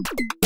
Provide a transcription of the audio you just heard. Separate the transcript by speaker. Speaker 1: you